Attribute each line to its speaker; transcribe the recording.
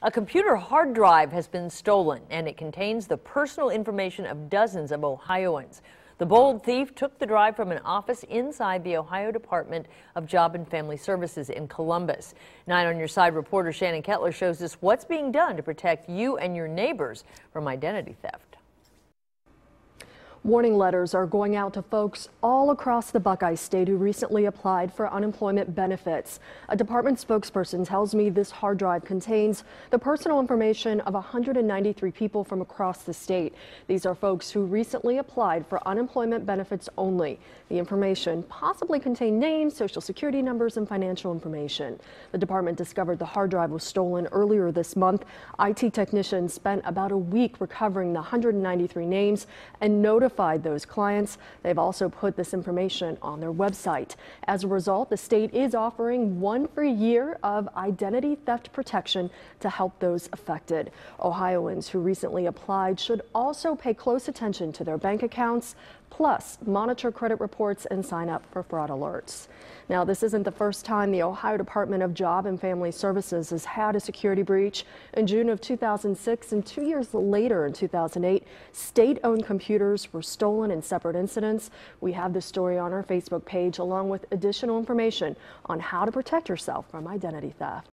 Speaker 1: A computer hard drive has been stolen, and it contains the personal information of dozens of Ohioans. The bold thief took the drive from an office inside the Ohio Department of Job and Family Services in Columbus. Nine on your side reporter Shannon Kettler shows us what's being done to protect you and your neighbors from identity theft.
Speaker 2: Warning letters are going out to folks all across the Buckeye State who recently applied for unemployment benefits. A department spokesperson tells me this hard drive contains the personal information of 193 people from across the state. These are folks who recently applied for unemployment benefits only. The information possibly contained names, social security numbers, and financial information. The department discovered the hard drive was stolen earlier this month. IT technicians spent about a week recovering the 193 names and notified notified those clients. They've also put this information on their website. As a result, the state is offering one free year of identity theft protection to help those affected. Ohioans who recently applied should also pay close attention to their bank accounts, plus monitor credit reports and sign up for fraud alerts. Now, this isn't the first time the Ohio Department of Job and Family Services has had a security breach. In June of 2006 and two years later in 2008, state-owned computers were stolen in separate incidents. We have this story on our Facebook page along with additional information on how to protect yourself from identity theft.